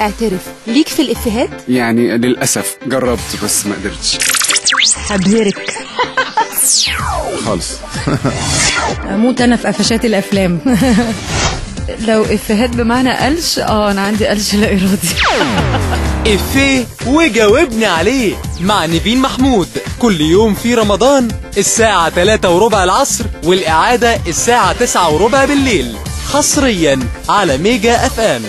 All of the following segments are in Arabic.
اعترف. ليك في الإفيهات؟ يعني للأسف جربت بس ما قدرتش. هبهرك خالص. أموت أنا في قفشات الأفلام. لو إفيهات بمعنى قلش آه أنا عندي قلش لا إرادي. إفيه وجاوبني عليه مع نيفين محمود. كل يوم في رمضان الساعة 3 وربع العصر والإعادة الساعة 9 وربع بالليل. حصريا على ميجا إف إم.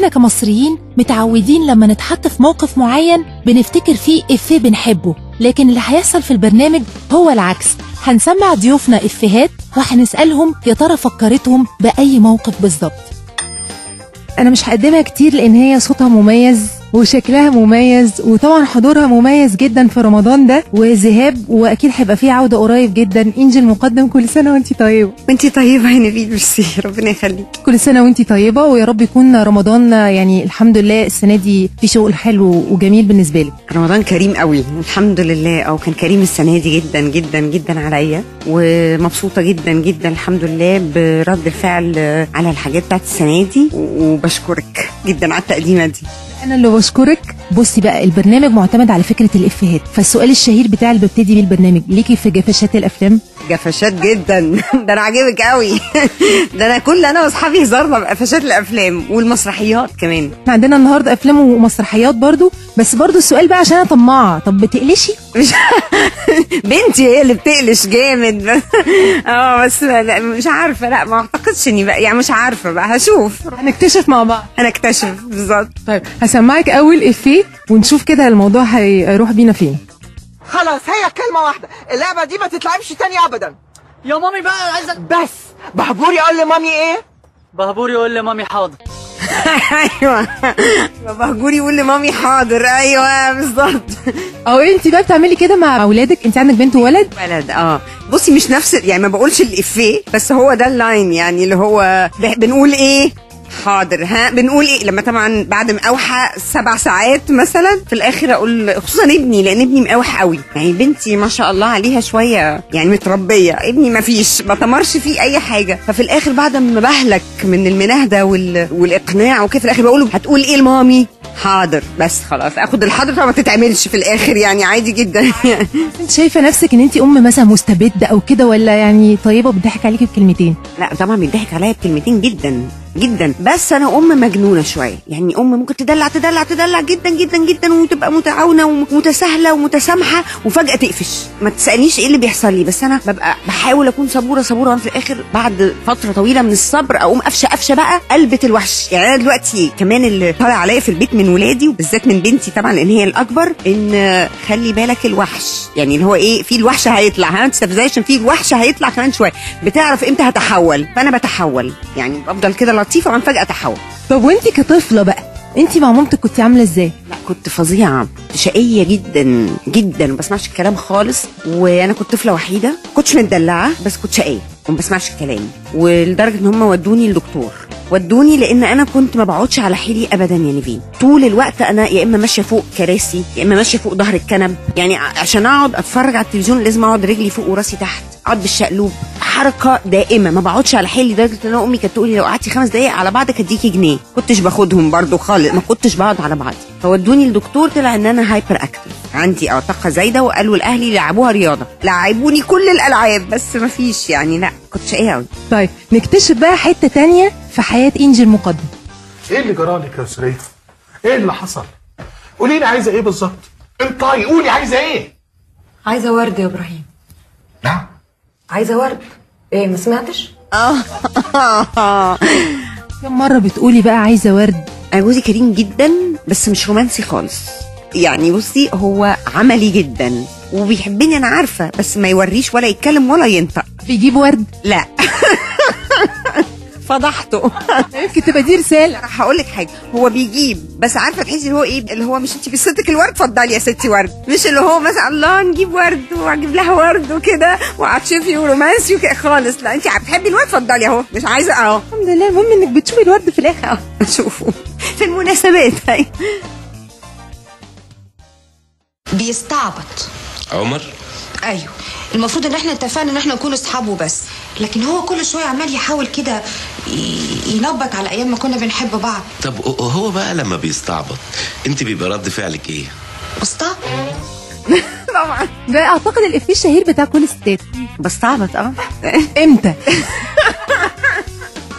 إحنا كمصريين متعودين لما نتحط في موقف معين بنفتكر فيه إفيه بنحبه لكن اللي هيحصل في البرنامج هو العكس. هنسمع ضيوفنا إفيهات وهنسألهم يا ترى فكرتهم بأي موقف بالظبط. أنا مش هقدمها كتير لأن هي صوتها مميز. وشكلها مميز وطبعا حضورها مميز جدا في رمضان ده وذهاب وأكيد هيبقى فيه عودة قريب جدا. إنجي المقدم كل سنة وانت طيبة. وانتي طيبة يا نبيل ميرسي ربنا يخليك كل سنة وانت طيبة ويا رب يكون رمضان يعني الحمد لله السنة دي في شغل حلو وجميل بالنسبة لك. رمضان كريم قوي الحمد لله. أو كان كريم السنة دي جدا جدا جدا عليا ومبسوطة جدا جدا الحمد لله برد الفعل على الحاجات بتاعت السنة دي وبشكرك جدا على التقديمة دي. أنا اللي بشكرك. بصي بقى البرنامج معتمد على فكرة الإفيهات. فالسؤال الشهير بتاع اللي ببتدي بيه البرنامج ليكي في جفشات الأفلام؟ جفشات جدا. ده أنا عاجبك قوي. ده أنا كل أنا وأصحابي هزارنا بقفشات الأفلام والمسرحيات كمان. إحنا عندنا النهارده أفلام ومسرحيات برضو. بس برضو السؤال بقى عشان أنا طماعه طب بتقلشي مش بنتي هي اللي بتقلش جامد. آه بس لا مش عارفة لا ما اعتقدش اني بقى يعني مش عارفة بقى هشوف. هنكتشف مع بعض. أنا اكتشف بالظبط. طيب هسمعك أول إفيه ونشوف كده الموضوع هيروح بينا فين. خلاص هي كلمة واحدة. اللعبة دي ما تتلعبش تاني أبدا. يا مامي بقى عايزك بس بهجوري قال لمامي إيه؟ بهجوري يقول لمامي حاضر. أيوه. بهجوري يقول لمامي حاضر. أيوه بالظبط. أو انت بقى بتعملي كده مع أولادك. انت عندك بنت وولد؟ ولد آه. بصي مش نفس يعني ما بقولش الإفيه بس هو ده ال line يعني اللي هو بنقول إيه؟ حاضر. ها بنقول إيه؟ لما طبعا بعد مقاوحة سبع ساعات مثلا في الآخر أقول خصوصا ابني لأن ابني مقاوح قوي. يعني بنتي ما شاء الله عليها شوية يعني متربية. ابني ما فيش ما تمرش فيه أي حاجة. ففي الآخر بعد ما بهلك من المناهدة وال... والإقناع وكده في الآخر بقول هتقول إيه لمامي؟ حاضر. بس خلاص. آخد الحاضر فما تتعملش في الآخر يعني عادي جدا. أنت شايفة نفسك إن أنت أم مثلا مستبدة أو كده ولا يعني طيبة بتضحك عليكي بكلمتين؟ لا طبعا بيضحك عليا بكلمتين جدا. جدا. بس أنا أم مجنونة شوية. يعني أم ممكن تدلع تدلع تدلع جدا جدا جدا وتبقى متعاونة ومتساهلة ومتسامحة وفجأة تقفش. ما تسألنيش إيه اللي بيحصل لي. بس أنا ببقى بحاول أكون صبورة صبورة في الآخر بعد فترة طويلة من الصبر أقوم قفشة قفشة بقى قلبة الوحش. يعني أنا دلوقتي كمان اللي طالع عليا في البيت من ولادي وبالذات من بنتي طبعا لأن هي الأكبر إن خلي بالك الوحش. يعني اللي هو إيه في الوحش هيطلع. ها في الوحش هيطلع كمان شوية. بتعرف إمتى هتحول؟ فأنا بتحول. يعني بفضل كده لطيفة وبعدين فجأة أتحول. طب وأنت كطفلة بقى أنت مع مامتك كنت عاملة إزاي؟ لا كنت فظيعة شقية جدا جدا ما بسمعش الكلام خالص. وأنا كنت طفلة وحيدة كنتش متدلعة بس كنت شقية وما بسمعش الكلام. ولدرجة إن هم ودوني للدكتور. ودوني لأن أنا كنت ما بقعدش على حيلي ابدا يا نيفين. طول الوقت أنا يا إما ماشية فوق كراسي يا إما ماشية فوق ظهر الكنب. يعني عشان أقعد أتفرج على التلفزيون لازم أقعد رجلي فوق وراسي تحت أقعد بالشقلوب. حركة دائمة. ما بقعدش على حيلي لدرجة إن أنا أمي كانت تقول لي لو قعدتي خمس دقائق على بعضك اديكي جنيه. كنتش باخدهم برضو خالص. ما كنتش بقعد على بعضي فودوني للدكتور طلع إن أنا hyperactive عندي آه طاقة زايدة وقالوا لأهلي لعبوها رياضة. لعبوني كل الألعاب بس ما فيش يعني لا كنت شقيه قوي طيب نكتشف بقى حتة تانية في حياة إنجي المقدم. إيه اللي جرالك يا سرية؟ إيه اللي حصل؟ قولي لي عايزة إيه بالظبط؟ انطقي قولي عايزة إيه؟ عايزة ورد يا إبراهيم. نعم. عايزة ورد. إيه ما سمعتش؟ كم مرة بتقولي بقى عايزة ورد؟ أنا جوزي كريم جدا بس مش رومانسي خالص. يعني بصي هو عملي جدا وبيحبني أنا عارفة بس ما يوريش ولا يتكلم ولا ينطق. بيجيب ورد؟ لا. فضحته. يمكن تبقى دي رسالة. هقول لك حاجة. هو بيجيب بس عارفة تحسي اللي هو إيه؟ اللي هو مش انت بصدق الورد اتفضلي يا ستي ورد. مش اللي هو مثلا الله نجيب ورد وأجيب لها ورد وكده وعاطفي ورومانسي وكده خالص. لا انت بتحبي الورد؟ اتفضلي أهو. مش عايزة أهو. الحمد لله. المهم إنك بتشوفي الورد في الآخر. شوفوا. في المناسبات. هاي بيستعبط. عمر؟ أيوه. المفروض إن إحنا اتفقنا إن إحنا نكون اصحاب وبس لكن هو كل شوية عمال يحاول كده ينبط على أيام ما كنا بنحب بعض. طب هو بقى لما بيستعبط أنت بيبقى رد فعلك إيه؟ اسطى طبعا. ده أعتقد الإفيه الشهير بتاع كل الستات بستعبط أه. إمتى؟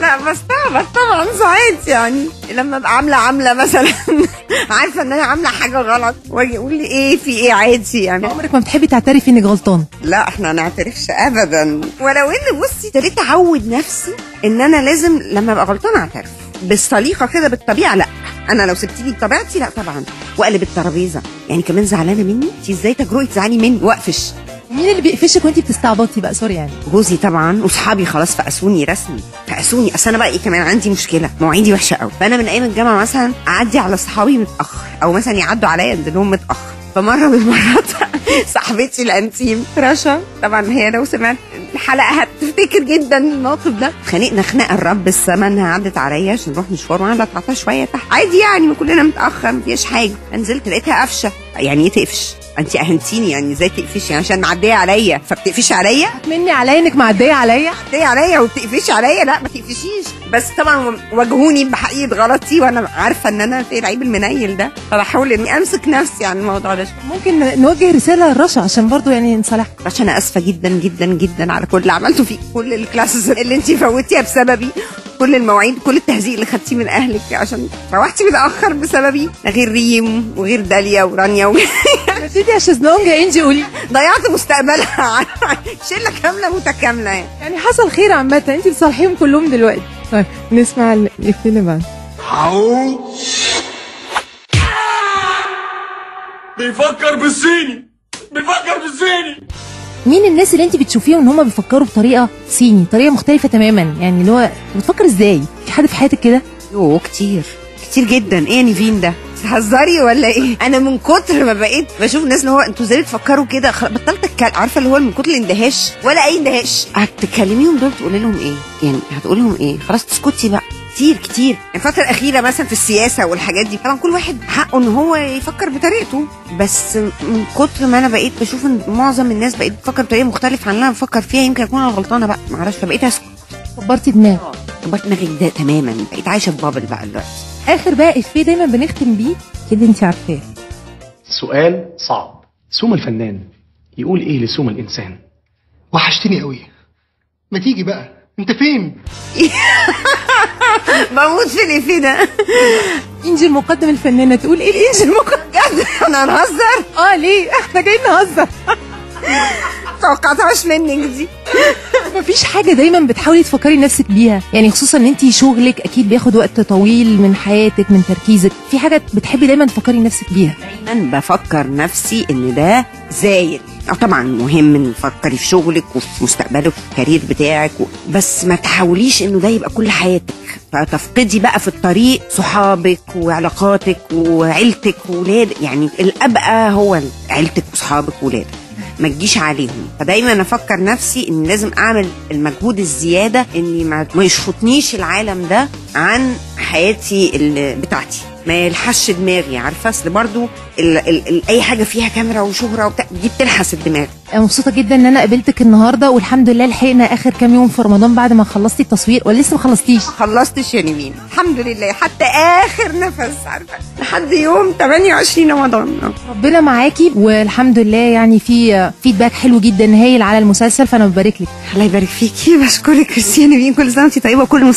لا بستعبط طبعا ساعات يعني. لما أبقى عاملة عاملة مثلا عارفة إن أنا عاملة حاجة غلط وأجي يقول لي إيه في إيه عادي يعني. عمرك ما بتحبي تعترفي إنك غلطان؟ لا إحنا ما نعترفش ابدا. ولو إن بصي ابتديت أعود نفسي إن أنا لازم لما أبقى غلطانة أعترف. بالسليقه كده بالطبيعة لا. أنا لو سبتيني بطبيعتي لا طبعا. واقلب الترابيزة. يعني كمان زعلانة مني؟ انت إزاي تجرؤي تزعلي مني؟ واقفش. مين اللي بيقفشك وانت بتستعبطي بقى؟ سوري يعني. جوزي طبعا واصحابي خلاص فقسوني رسمي. فقسوني أصل أنا بقى إيه كمان عندي مشكلة مواعيدي وحشة قوي فأنا من أيام الجامعة مثلا أعدي على اصحابي متأخر أو مثلا يعدوا عليا لهم متأخر. فمرة من المرات صاحبتي الانتيم رشا طبعا هي لو سمعت الحلقة هتفتكر جدا الموقف ده. خانقنا خناقة الرب السما إنها عدت عليا عشان نروح مشوار وأنا بتعطى شوية تحت. عادي يعني ما كلنا متأخر مفيش حاجة. نزلت لقيتها قفشة يعني إيه تقفش. انت اهنتيني يعني إزاي تقفشي؟ يعني عشان معدية عليا. فبتقفشي عليا؟ مني عليا انك معدية عليا؟ معدية عليا وبتقفشي عليا؟ لا ما تقفشيش. بس طبعا واجهوني بحقيقة غلطي وأنا عارفة ان أنا في العيب المنيل ده. فبحاول اني امسك نفسي عن الموضوع ده. ممكن نوجه رسالة لرشا عشان برضو يعني نصالح عشان أنا اسفة جدا جدا جدا على كل اللي عملته فيك كل الكلاسز اللي انت فوتيها بسببي. كل المواعيد كل التهزيق اللي خدتيه من أهلك عشان روحتي متأخر بسببي. غير ريم وغير داليا ورانيا و... فيديا يا يا انجي قولي ضيعت مستقبلها. شلة كاملة متكامله يعني. يعني. حصل خير عامة. انت بتصالحيهم كلهم دلوقتي. طيب نسمع الإفيه اللي بعد بيفكر بالصيني. بيفكر بالصيني. مين الناس اللي انت بتشوفيهم ان هم بيفكروا بطريقة صيني طريقة مختلفة تماما؟ يعني اللي هو بتفكر إزاي؟ في حد في حياتك كده؟ يوه كتير. كتير جدا. إيه نيفين ده؟ تهزري ولا إيه؟ أنا من كتر ما بقيت بشوف الناس اللي هو أنتوا إزاي بتفكروا كده؟ خل- بطلت اتكلم عارفة اللي هو من كتر الاندهاش. ولا أي اندهاش. هتكلميهم دول تقولي لهم إيه؟ يعني هتقولي لهم إيه؟ خلاص تسكتي بقى. كتير كتير. الفترة الأخيرة مثلا في السياسة والحاجات دي طبعا كل واحد حقه إن هو يفكر بطريقته. بس من كتر ما أنا بقيت بشوف إن معظم الناس بقيت بتفكر بطريقة مختلفة عن اللي أنا بفكر فيها يمكن أكون أنا غلطانة بقى. معرفش فبقيت أسكت. كبرتي دماغك. كبرت دماغي ده تماما. بقيت عايشة في بابل بقى دلوقتي. آخر بقى إفيه دايما بنختم بيه كده أنت عارفاه. سؤال صعب. سوم الفنان يقول إيه لسوم الإنسان؟ وحشتني قوي. ما تيجي بقى. أنت فين؟ بموت في الإفيه ده. انجي المقدم الفنانة تقول إيه؟ الانجي المقدم أنا هنهزر؟ آه ليه؟ إحنا جايين نهزر. توقعتهاش منك دي. مفيش حاجة دايما بتحاولي تفكري نفسك بيها. يعني خصوصا إن انت شغلك أكيد بياخد وقت طويل من حياتك من تركيزك. في حاجة بتحبي دايما تفكري نفسك بيها. دايما بفكر نفسي إن ده زايل آه طبعا مهم إن تفكري في شغلك وفي مستقبلك وفي الكارير بتاعك و... بس ما تحاوليش إنه ده يبقى كل حياتك. فتفقدي بقى في الطريق صحابك وعلاقاتك وعيلتك وولادك يعني الأبقى هو عيلتك وصحابك وولادك. ما تجيش عليهم. فدايما أفكر نفسي ان لازم أعمل المجهود الزيادة إني ما يشفطنيش العالم ده عن حياتي بتاعتي. ما يلحش دماغي عارفة؟ أصل ال أي حاجة فيها كاميرا وشهرة وبتاع دي بتلحس الدماغ. أنا مبسوطة جدا إن أنا قابلتك النهارده والحمد لله لحقنا آخر كام يوم في رمضان بعد ما خلصتي التصوير ولا لسه ما خلصتيش؟ خلصت يا نيمين الحمد لله حتى آخر نفس عارفة؟ لحد يوم 28 رمضان. ربنا معاكي والحمد لله يعني في فيدباك حلو جدا هايل على المسلسل فأنا ببارك لك. الله يبارك فيكي بشكرك كريستيان نيمين كل سنة وانت طيبة وكل مستقبل